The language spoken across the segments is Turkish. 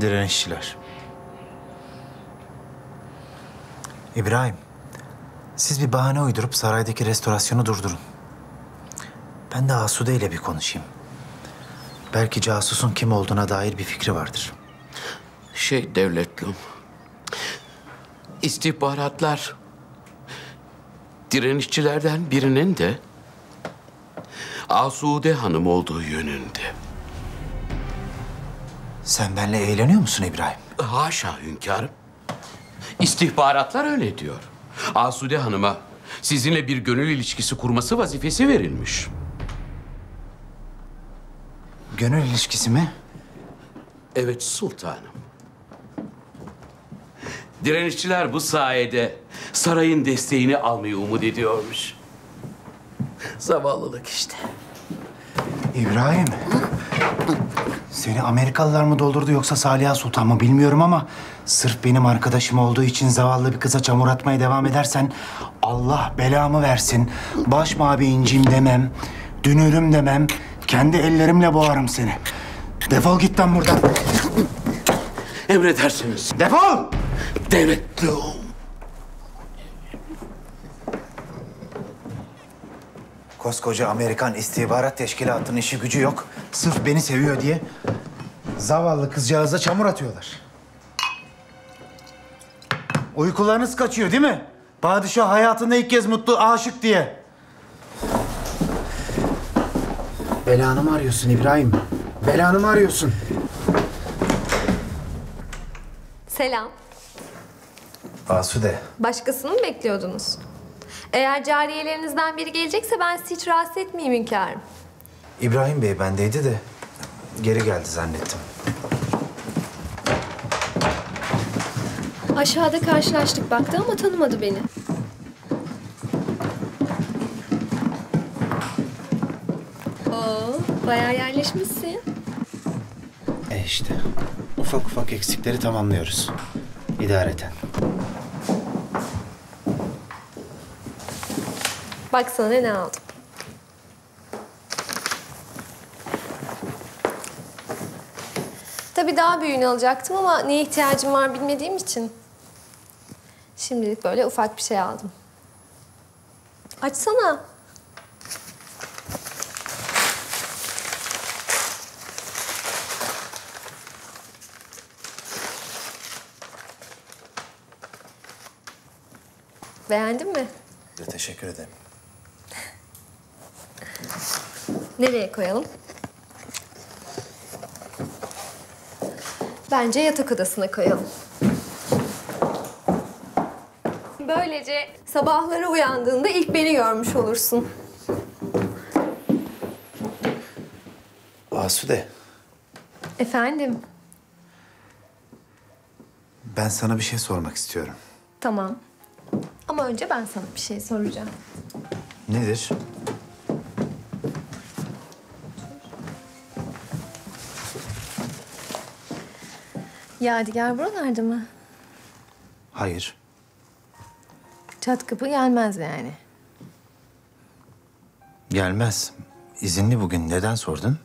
Direnişçiler. İbrahim, siz bir bahane uydurup saraydaki restorasyonu durdurun. Ben de Asude ile bir konuşayım. Belki casusun kim olduğuna dair bir fikri vardır. Şey devletlum. İstihbaratlar direnişçilerden birinin de Asude Hanım olduğu yönünde. Sen benimle eğleniyor musun İbrahim? Haşa hünkârım. İstihbaratlar öyle diyor. Asude Hanım'a sizinle bir gönül ilişkisi kurması vazifesi verilmiş. Gönül ilişkisi mi? Evet sultanım. Direnişçiler bu sayede sarayın desteğini almayı umut ediyormuş. Zavallılık işte. İbrahim. Seni Amerikalılar mı doldurdu yoksa Saliha Sultan mı bilmiyorum ama... ...sırf benim arkadaşım olduğu için zavallı bir kıza çamur atmaya devam edersen... ...Allah belamı versin. Baş mavi incim demem. Dünürüm demem. Kendi ellerimle boğarım seni. Defol git lan buradan. Emredersiniz. Defol! Devletlum. Koskoca Amerikan istihbarat teşkilatının işi gücü yok. Sırf beni seviyor diye zavallı kızcağıza çamur atıyorlar. Uykularınız kaçıyor değil mi? Padişah hayatında ilk kez mutlu aşık diye. Belanı mı arıyorsun İbrahim? Belanı mı arıyorsun? Selam. Asude. Başkasını mı bekliyordunuz? Eğer cariyelerinizden biri gelecekse ben sizi hiç rahatsız etmeyeyim hünkârım. İbrahim Bey bendeydi de geri geldi zannettim. Aşağıda karşılaştık baktı ama tanımadı beni. Oo, bayağı yerleşmişsin. E işte ufak ufak eksikleri tamamlıyoruz. İdareten. Bak sana ne aldım. Tabii daha büyüğünü alacaktım ama neye ihtiyacım var bilmediğim için. Şimdilik böyle ufak bir şey aldım. Açsana. Beğendin mi? Teşekkür ederim. Nereye koyalım? Bence yatak odasına koyalım. Böylece sabahları uyandığında ilk beni görmüş olursun. Asude, Efendim? ben sana bir şey sormak istiyorum. Tamam. Ama önce ben sana bir şey soracağım. Nedir? Yadigar buralarda mı? Hayır. Çat kapı gelmez yani. Gelmez. İzinli bugün. Neden sordun?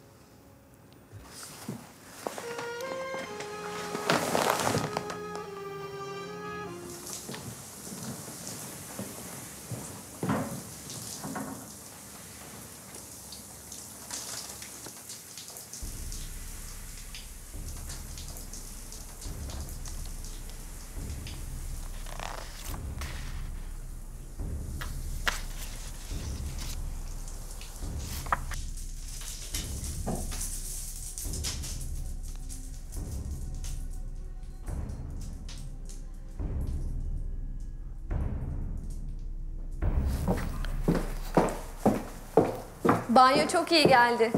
Banyo çok iyi geldi.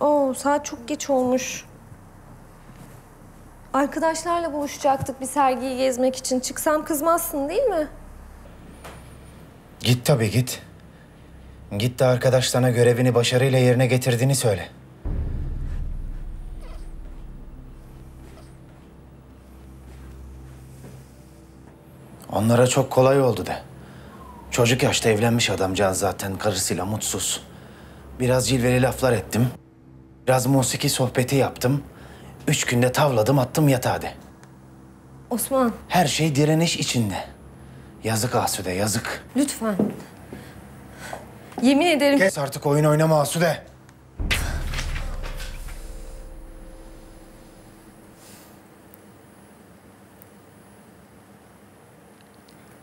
Oo, saat çok geç olmuş. Arkadaşlarla buluşacaktık bir sergiyi gezmek için. Çıksam kızmazsın değil mi? Git tabii git. Git de arkadaşlarına görevini başarıyla yerine getirdiğini söyle. Onlara çok kolay oldu de. Çocuk yaşta evlenmiş adamcağız zaten karısıyla mutsuz. Biraz cilveli laflar ettim. Biraz musiki sohbeti yaptım. Üç günde tavladım attım yatağa de. Osman Her şey direniş içinde. Yazık Asude yazık. lütfen. Yemin ederim Kes artık oyun oynama Asude.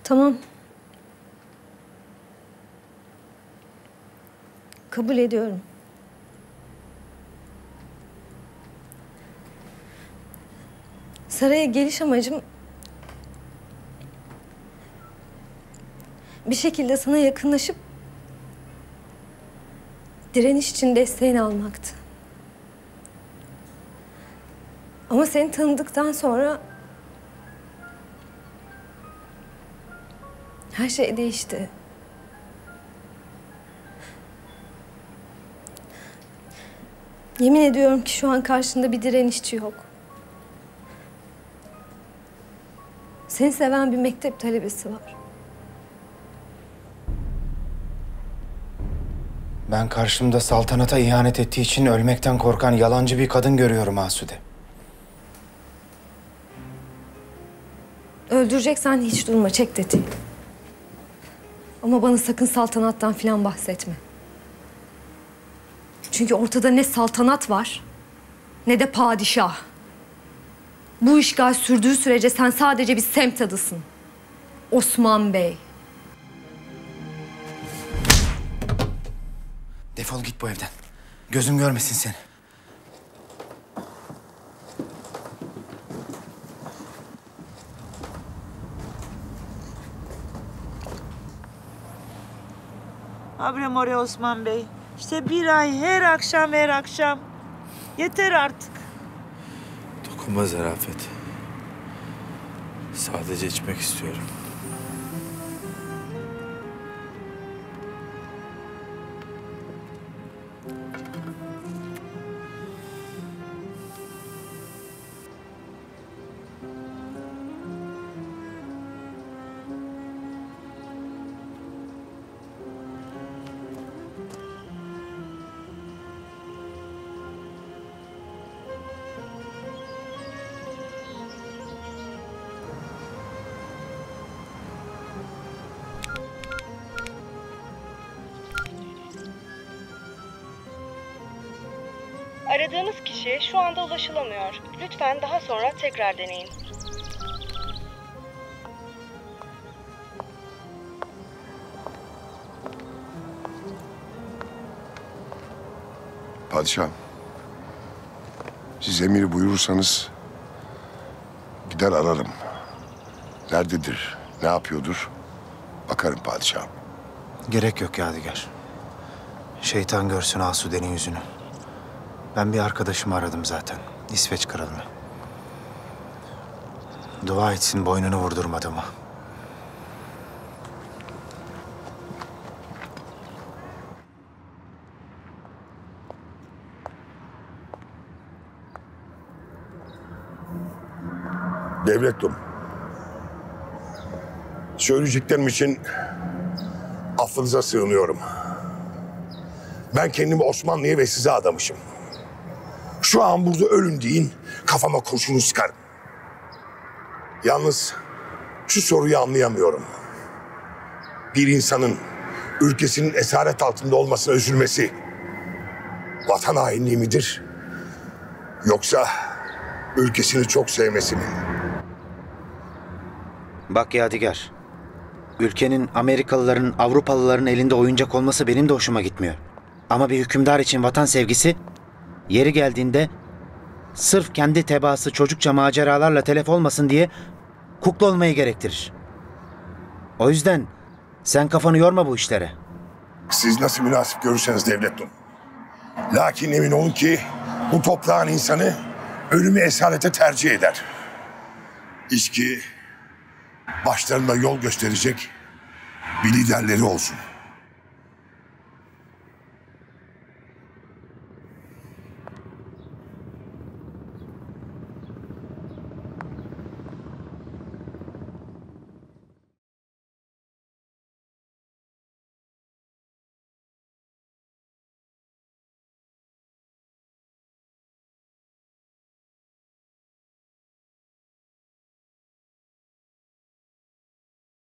Tamam. Kabul ediyorum. Saraya geliş amacım bir şekilde sana yakınlaşıp direniş için desteğini almaktı. Ama seni tanıdıktan sonra her şey değişti. Yemin ediyorum ki şu an karşında bir direnişçi yok. Seni seven bir mektep talebesi var. Ben karşımda saltanata ihanet ettiği için ölmekten korkan yalancı bir kadın görüyorum Asude. Öldüreceksen hiç durma, çek tetiği. Ama bana sakın saltanattan falan bahsetme. Çünkü ortada ne saltanat var, ne de padişah. Bu işgal sürdüğü sürece sen sadece bir semt adısın. Osman Bey. Defol git bu evden. Gözüm görmesin seni. Abre more Osman Bey. İşte bir ay her akşam her akşam. Yeter artık. Dokunma zarafet. Sadece içmek istiyorum. Aradığınız kişi şu anda ulaşılamıyor. Lütfen daha sonra tekrar deneyin. Padişahım. Siz emir buyurursanız gider ararım. Nerededir, ne yapıyordur bakarım padişahım. Gerek yok Yadigar. Şeytan görsün Asude'nin yüzünü. Ben bir arkadaşımı aradım zaten. İsveç kralını. Dua etsin boynunu vurdurmadı mı? Devletum. Söyleyeceklerim için affınıza sığınıyorum. Ben kendimi Osmanlı'ya ve size adamışım. Şu an burada ölün deyin, kafama kurşunu sıkarım. Yalnız şu soruyu anlayamıyorum. Bir insanın ülkesinin esaret altında olmasına üzülmesi vatan hainliği midir? Yoksa ülkesini çok sevmesi mi? Bak Yadigar. Ülkenin Amerikalıların, Avrupalıların elinde oyuncak olması benim de hoşuma gitmiyor. Ama bir hükümdar için vatan sevgisi yeri geldiğinde sırf kendi tebaası çocukça maceralarla telef olmasın diye kukla olmayı gerektirir. O yüzden sen kafanı yorma bu işlere. Siz nasıl münasip görürseniz devletum. Lakin emin olun ki bu toprağın insanı ölümü esarete tercih eder. İş ki başlarında yol gösterecek bir liderleri olsun.